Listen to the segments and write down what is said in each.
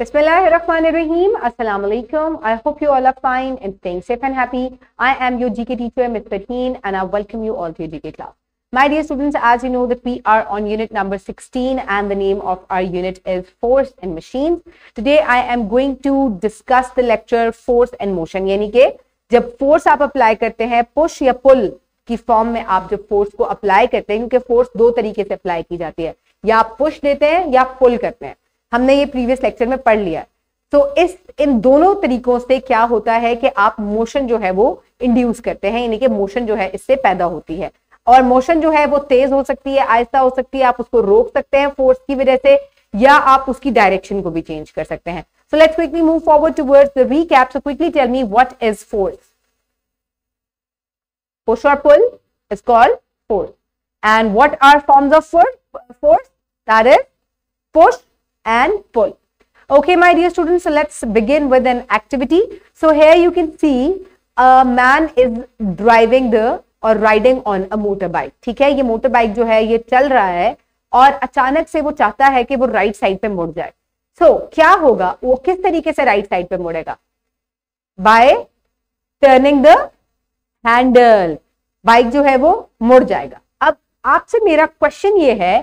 बिस्मिल्लाहिर्रहमानिर्रहीम अस्सलाम वालेकुम I hope you all are fine and thing safe and happy I am your GK teacher miss Farheen and I welcome you all to GK class my dear students as you know that we are on unit number 16 and the name of our unit is force and machines today I am going to discuss the lecture force and motion यानी कि जब force आप apply करते हैं push या पुल की form में आप जब फोर्स को अप्लाई करते हैं, क्योंकि फोर्स दो तरीके से अप्लाई की जाती है। या पुश देते हैं या पुल करते हैं। हमने ये प्रीवियस लेक्चर में पढ़ लिया। तो इस, इन दोनों तरीकों से क्या होता है कि आप मोशन जो है वो इंड्यूस करते हैं, यानी कि मोशन जो है इससे पैदा होती है। और मोशन जो है वो तेज हो सकती है, आहिस्ता हो सकती है, आप उसको रोक सकते हैं फोर्स की वजह से, या आप उसकी डायरेक्शन को भी चेंज कर सकते हैं। So let's quickly move forward towards the recap so quickly tell me what is force push or pull is called force. And what are forms of force? Force, that is and pull. Okay my dear students so let's begin with an activity. So here you can see a man is driving the और riding on a motor bike ठीक है? ये motor bike जो है ये चल रहा है और अचानक से वो चाहता है कि वो राइट साइड पे मुड़ जाए। सो so, क्या होगा? वो किस तरीके से राइट साइड पे मुड़ेगा? By turning the handle bike जो है वो मुड़ जाएगा। अब आपसे मेरा क्वेश्चन ये है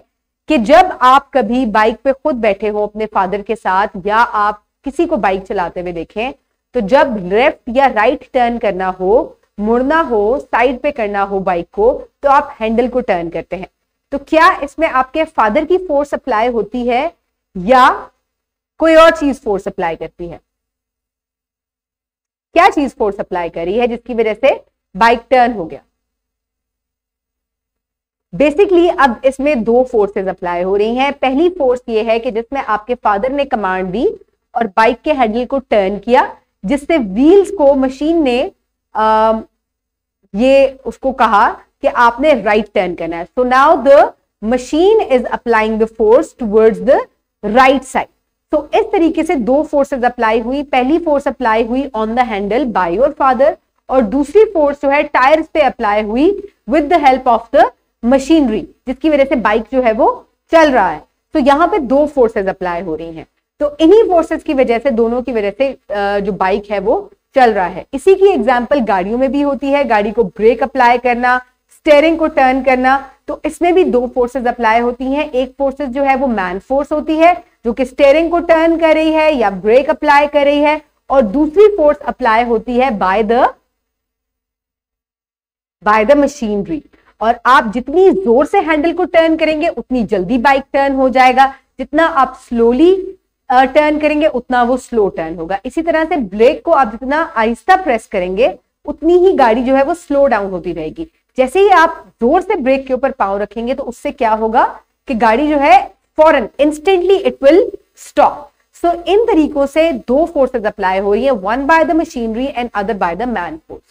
कि जब आप कभी बाइक पे खुद बैठे हो अपने फादर के साथ या आप किसी को बाइक चलाते हुए देखें तो जब लेफ़्ट या राइट टर्न करना हो, मुड़ना हो, साइड पे करना हो बाइक को तो आप हैंडल को टर्न करते हैं। तो क्या इसमें आपके फादर की फोर्स अप्लाई होती है या कोई और चीज़ फोर्स अप्लाई करती है? क्या चीज़ फोर्स अप्लाई करी है जिसकी वजह से बाइक टर्न हो गया? बेसिकली अब इसमें दो फोर्सेस अप्लाई हो रही हैं। पहली फोर्स ये है कि जिसमें आपके फादर ने कमांड दी और बाइक के हैंडल को टर्न किया जिससे व्हील्स को मशीन ने आ, ये उसको कहा कि आपने राइट टर्न करना है। So now the machine is applying the force towards the right side तो इस तरीके से दो फोर्सेस अप्लाई हुई। पहली फोर्स अप्लाई हुई on the handle by your father और दूसरी फोर्स जो है टायर्स पे अप्लाई हुई with the help of the machinery, जिसकी वजह से बाइक जो है वो चल रहा है। तो यहाँ पे दो फोर्सेस अप्लाई हो रही हैं। तो इन्हीं फोर्सेस की वजह से, दोनों की वजह से जो बाइक है वो चल रहा है। इसी की एग्ज़ाम्पल गाड़ियों में भी होती है। गाड़ी को ब्रेक अप्लाई करना स्टेयरिंग को टर्न करना तो इसमें भी दो फोर्सेस अप्लाई होती हैं। एक फोर्सेस जो है वो मैन फोर्स होती है, जो कि स्टेयरिंग को टर्न कर रही है या ब्रेक अप्लाई कर रही है, और दूसरी फोर्स अप्लाई होती है by the by the machinery और आप जितनी ज़ोर से हैंडल को टर्न करेंगे, उतनी जल्दी बाइक टर्न हो जाएगा। जितना आप स्लोली टर्न करेंगे, उतना वो स्लो टर्न होगा। इसी तरह से ब्रेक को आप जितना आहिस्ता प्रेस करेंगे, उतनी ही गाड़ी जो है वो स्लो डाउन होती रहेगी। जैसे ही आप ज़ोर से ब्रेक के ऊपर पाव रखेंगे तो उससे क्या होगा कि गाड़ी जो है फॉरन instantly it will stop so इन तरीकों से दो फोर्सेज अप्लाई हो रही है one by the machinery and other by the man force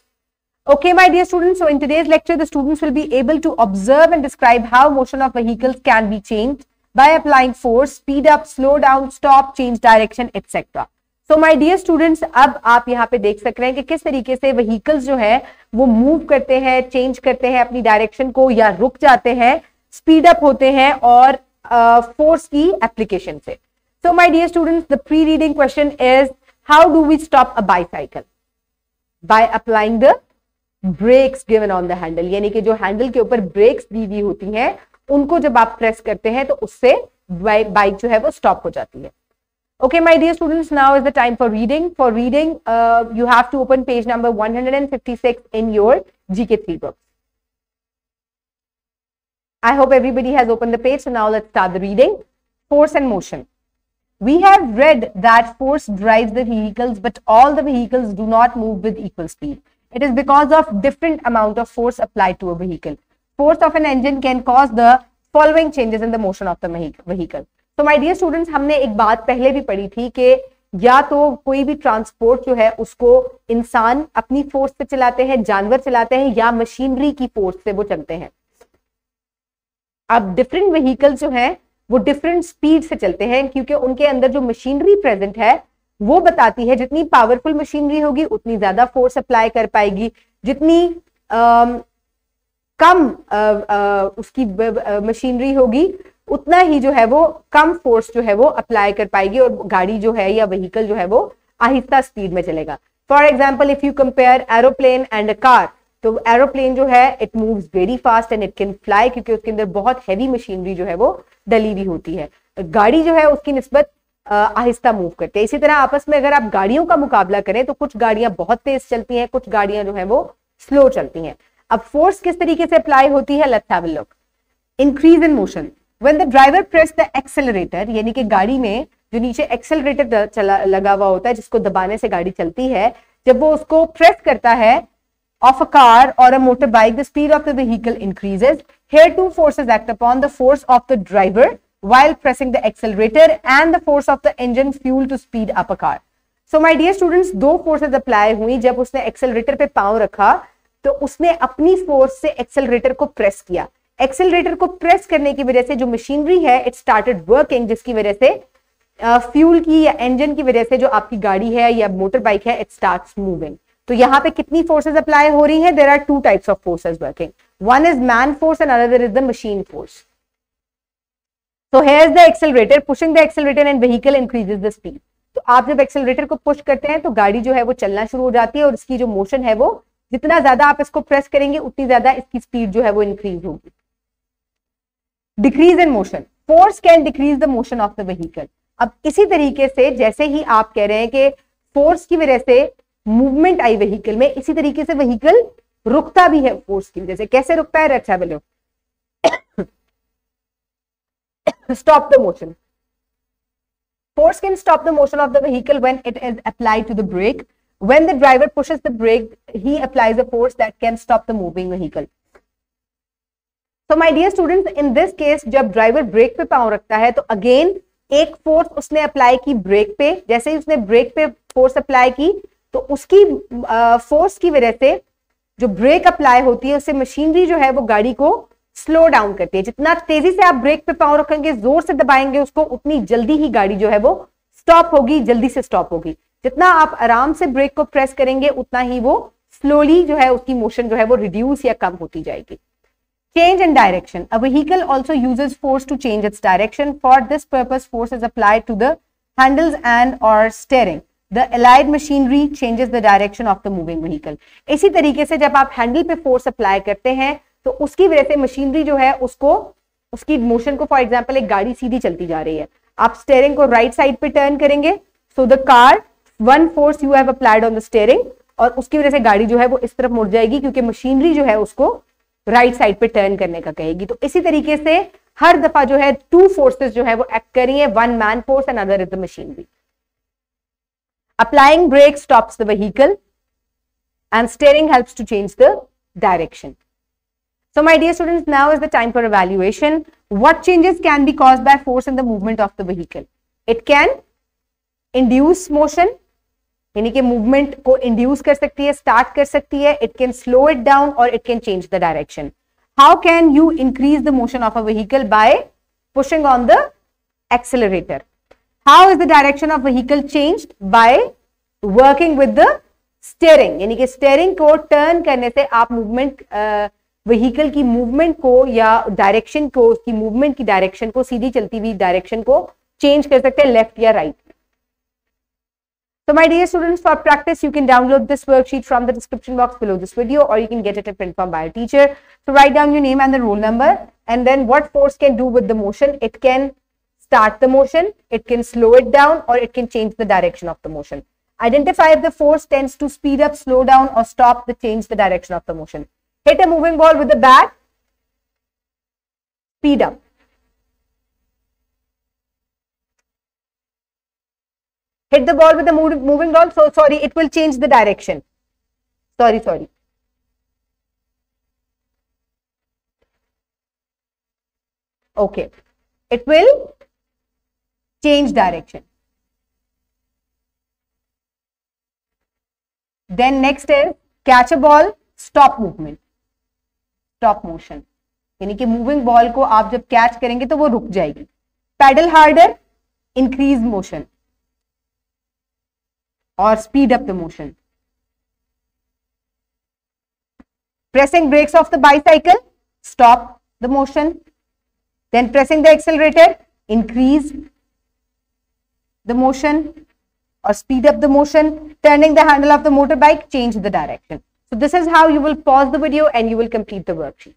Okay, my dear students, so in today's lecture, the students will be able to observe and describe how motion of vehicles can be changed by applying force, speed up, slow down, stop, change direction, etc. So my dear students अब आप यहाँ पे देख सक रहे हैं कि किस तरीके से व्हीकल्स जो है वो मूव करते हैं चेंज करते हैं अपनी डायरेक्शन को या रुक जाते हैं स्पीड अप होते हैं और फोर्स uh, की एप्लीकेशन से so my dear students the pre reading question is how do we stop a bicycle by applying the brakes given on the handle यानी कि जो हैंडल के ऊपर ब्रेक्स दी हुई होती हैं, उनको जब आप प्रेस करते हैं तो उससे बाइक जो है वो स्टॉप हो जाती है। Okay my dear students now is the time for reading for reading you have to open page number 156 in your GK three book I hope everybody has open the page now let start the reading force and motion we have read that force drives the vehicles, but all the vehicles do not move with equal speed. It is because of different amount of force applied to a vehicle. Force of an engine can cause the following changes in the motion of the vehicle. तो my dear students हमने एक बात पहले भी पढ़ी थी कि या तो कोई भी ट्रांसपोर्ट जो है, उसको इंसान अपनी फोर्स से चलाते हैं, जानवर चलाते हैं, या मशीनरी की फोर्स से वो चलते हैं अब डिफरेंट व्हीकल्स जो है, वो डिफरेंट स्पीड से चलते हैं, क्योंकि उनके अंदर जो मशीनरी प्रेजेंट है वो बताती है जितनी पावरफुल मशीनरी होगी उतनी ज़्यादा फोर्स अप्लाई कर पाएगी। जितनी आ, कम आ, आ, उसकी मशीनरी होगी उतना ही जो है वो कम फोर्स जो है वो अप्लाई कर पाएगी और गाड़ी जो है या व्हीकल जो है वो आहिस्ता स्पीड में चलेगा। For example if you compare aeroplane and a car तो एरोप्लेन जो है it moves very fast and it can fly क्योंकि उसके अंदर बहुत हैवी मशीनरी जो है वो डली हुई होती है। गाड़ी जो है उसकी नस्बत आहिस्ता मूव करते हैं। इसी तरह आपस में अगर आप गाड़ियों का मुकाबला करें तो कुछ गाड़ियाँ बहुत तेज चलती हैं, कुछ गाड़ियाँ जो है वो स्लो चलती हैं। अब फोर्स किस तरीके से अप्लाई होती है let's have look increase in motion when the driver press the accelerator यानी कि गाड़ी में जो नीचे एक्सेलरेटर लगा हुआ होता है, जिसको दबाने से गाड़ी चलती है, जब वो उसको प्रेस करता है ऑफ़ अ कार और a motorbike the speed of the vehicle increases here two forces act upon the force of the driver while pressing the accelerator and the force of the engine fuel to speed up a car. So my dear students, दो forces apply हुई। जब उसने accelerator पे पाँव रखा तो उसने अपनी फोर्स से एक्सेलरेटर को प्रेस किया। एक्सेलरेटर को प्रेस करने की वजह से जो मशीनरी है इट स्टार्टेड वर्किंग जिसकी वजह से फ्यूल uh, की या इंजन की वजह से जो आपकी गाड़ी है या मोटर बाइक है इट स्टार्ट मूविंग तो यहाँ पे कितनी फोर्सेज अप्लाई हो रही है? There are two types of forces working one is man force and another is the machine force तो here the accelerator pushing the accelerator and vehicle increases the speed तो आप जब एक्सेलरेटर को push करते हैं तो गाड़ी जो है वो चलना शुरू हो जाती है और इसकी जो मोशन है वो, जितना ज़्यादा आप इसको प्रेस करेंगे, उतनी ज़्यादा इसकी स्पीड जो है वो इंक्रीज होगी। Decrease in motion force can decrease the motion of the vehicle अब इसी तरीके से, जैसे ही आप कह रहे हैं कि फोर्स की वजह से मूवमेंट आई व्हीकल में, इसी तरीके से व्हीकल रुकता भी है फोर्स की वजह से। कैसे रुकता है? अच्छा बोलो stop the motion. Force can stop the motion of the vehicle when it is applied to the brake. When the driver pushes the brake, he applies a force that can stop the moving vehicle. So my dear students, in this case, जब driver brake पे पाँव रखता है तो again एक force उसने apply की break पे जैसे ही उसने ब्रेक पे फोर्स अप्लाई की तो उसकी फोर्स की वजह से जो ब्रेक अप्लाई होती है उससे मशीनरी जो है वो गाड़ी को स्लो डाउन करती है। जितना तेज़ी से आप ब्रेक पे पाव रखेंगे, ज़ोर से दबाएँगे, उसको उतनी जल्दी ही गाड़ी जो है वो स्टॉप होगी, जल्दी से स्टॉप होगी। जितना आप आराम से ब्रेक को प्रेस करेंगे, उतना ही वो स्लोली जो है उसकी मोशन जो है वो रिड्यूस या कम होती जाएगी। Change in direction a vehicle also uses force to change its direction for this purpose force is applied to the handles and और steering the allied machinery changes the direction of the moving vehicle इसी तरीके से जब आप handle पे force apply करते हैं तो उसकी वजह से मशीनरी जो है उसको, उसकी मोशन को फॉर एग्ज़ाम्पल एक गाड़ी सीधी चलती जा रही है। आप स्टेयरिंग को राइट साइड पे टर्न करेंगे so the car one force you have applied on the steering और उसकी वजह से गाड़ी जो है वो इस तरफ़ मुड़ जाएगी, क्योंकि मशीनरी जो है उसको राइट right साइड पे टर्न करने का कहेगी। तो इसी तरीके से हर दफ़ा जो है टू फोर्सेस जो है वो एक्ट कर रही है one man force and other is the machinery applying brake stops the vehicle and steering helps to change the direction So my dear students, now is the time for evaluation. What changes can be caused by force in the movement of the vehicle? It can induce motion, यानी कि movement को induce कर सकती है start कर सकती है it can slow it down और it can change the direction how can you increase the motion of a vehicle by pushing on the accelerator how is the direction of vehicle change by working with the steering यानी कि steering को turn करने से आप movement uh, vehicle की movement को या direction को, उसकी मूवमेंट की डायरेक्शन को, सीधी चलती हुई डायरेक्शन को चेंज कर सकते हैं लेफ़्ट या राइट तो my dear students for practice you can download this worksheet from the description box below this video और you can get it print from your teacher so write down you name and roll number and then what force can do with the motion it can start the motion it can slow it down और it can change the direction of the motion identify the force force to speed speed slow down और stop the change the direction of the motion Hit a moving ball with the bat. Speed up. Hit the ball with the moving ball. So sorry, it will change the direction. Sorry, sorry. Okay. It will change direction. Then next is catch a ball, stop movement. Stop motion यानी कि moving ball को आप जब catch करेंगे तो वो रुक जाएगी। पैडल हार्डर इंक्रीज मोशन और speed up the motion pressing brakes of the bicycle stop the motion then pressing the accelerator increase the motion और speed up the motion turning the handle of the motorbike change the direction so this is how you will pause the video and you will complete the worksheet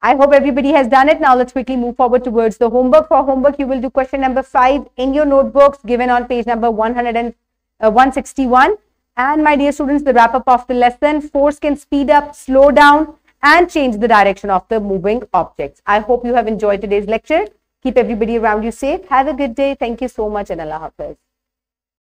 I hope everybody has done it. Now let's quickly move forward towards the homework. For homework, you will do question number five in your notebooks given on page number 100 and, uh, 161. And my dear students, the wrap up of the lesson, force can speed up, slow down and change the direction of the moving objects. I hope you have enjoyed today's lecture. Keep everybody around you safe. Have a good day. Thank you so much and Allah Hafiz.